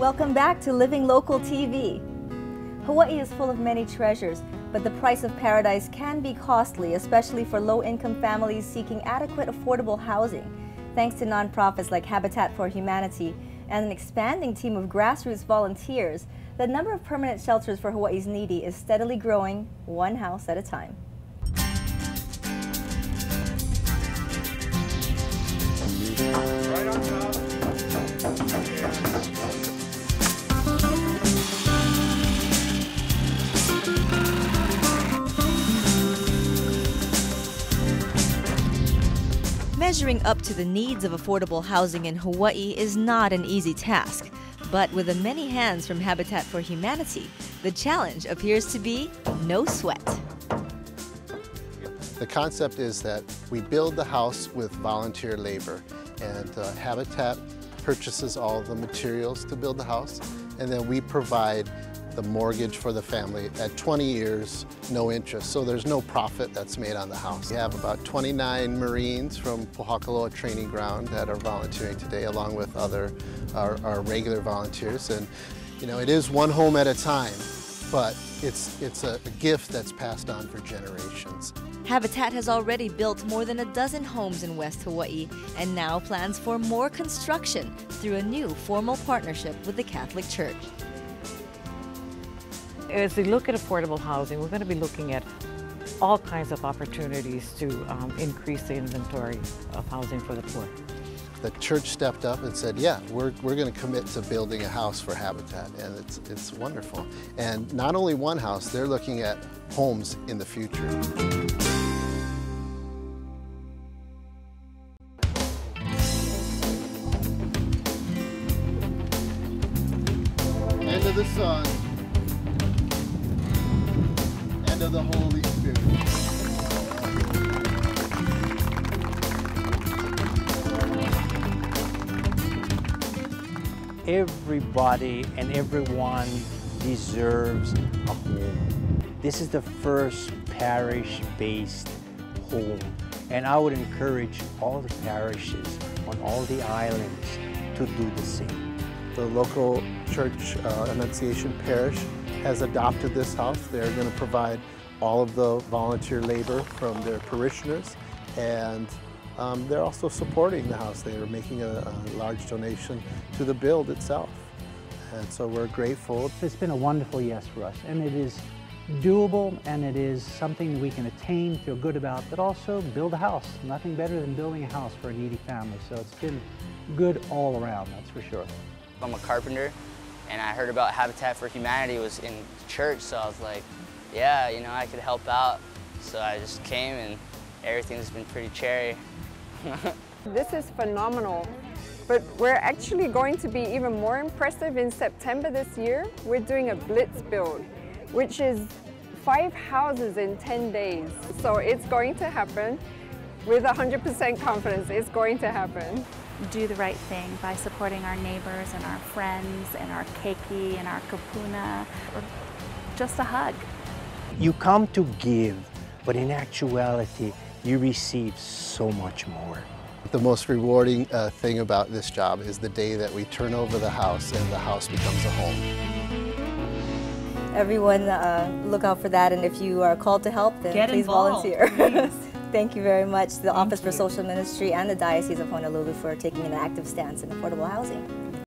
Welcome back to Living Local TV. Hawaii is full of many treasures, but the price of paradise can be costly, especially for low-income families seeking adequate affordable housing. Thanks to nonprofits like Habitat for Humanity and an expanding team of grassroots volunteers, the number of permanent shelters for Hawaii's needy is steadily growing, one house at a time. Measuring up to the needs of affordable housing in Hawaii is not an easy task. But with the many hands from Habitat for Humanity, the challenge appears to be no sweat. The concept is that we build the house with volunteer labor and uh, Habitat purchases all the materials to build the house and then we provide the mortgage for the family at 20 years, no interest. So there's no profit that's made on the house. We have about 29 Marines from Pohakuloa Training Ground that are volunteering today along with other our, our regular volunteers. And you know, it is one home at a time, but it's, it's a gift that's passed on for generations. Habitat has already built more than a dozen homes in West Hawaii and now plans for more construction through a new formal partnership with the Catholic Church. As we look at affordable housing, we're going to be looking at all kinds of opportunities to um, increase the inventory of housing for the poor. The church stepped up and said, yeah, we're, we're going to commit to building a house for Habitat, and it's, it's wonderful. And not only one house, they're looking at homes in the future. End of the Son, of the Holy Spirit. everybody and everyone deserves a home. This is the first parish-based home and I would encourage all the parishes on all the islands to do the same. The local church uh, Annunciation Parish has adopted this house. They're going to provide all of the volunteer labor from their parishioners and um, they're also supporting the house. They are making a, a large donation to the build itself. And so we're grateful. It's been a wonderful yes for us, and it is doable and it is something we can attain, feel good about, but also build a house. Nothing better than building a house for a needy family. So it's been good all around, that's for sure. I'm a carpenter and I heard about Habitat for Humanity was in church, so I was like, yeah, you know, I could help out. So I just came and everything's been pretty cherry. This is phenomenal. But we're actually going to be even more impressive in September this year. We're doing a blitz build, which is five houses in 10 days. So it's going to happen with 100% confidence. It's going to happen. Do the right thing by supporting our neighbors and our friends and our keiki and our kupuna or just a hug. You come to give, but in actuality, you receive so much more. The most rewarding uh, thing about this job is the day that we turn over the house and the house becomes a home. Everyone, uh, look out for that, and if you are called to help, then Get please involved, volunteer. Thank you very much to the Office for Social Ministry and the Diocese of Honolulu for taking an active stance in affordable housing.